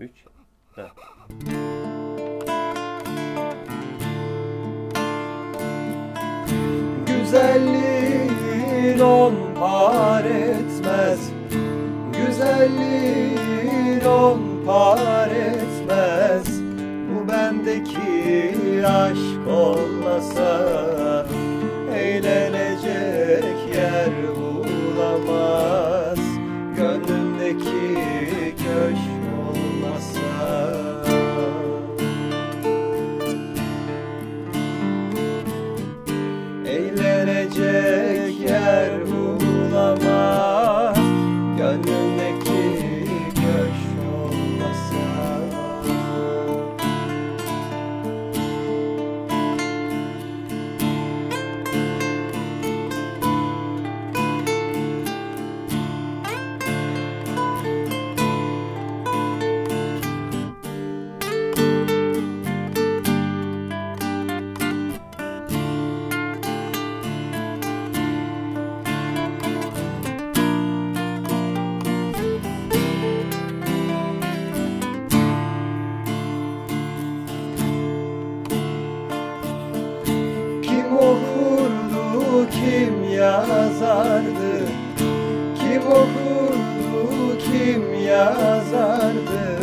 3, 4. Güzelliğin on par etmez. Güzelliğin on par etmez. Bu bendeki aşk olmasa Eğlenecek yer bulamaz. Gönlümdeki yazardı. Kim okurdu, kim yazardı?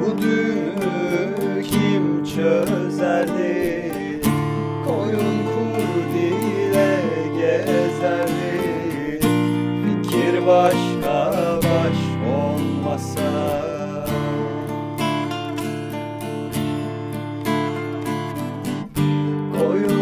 Bu düğümü kim çözerdi? Koyun kurd ile gezerdi. Fikir başka baş olmasa. Koyun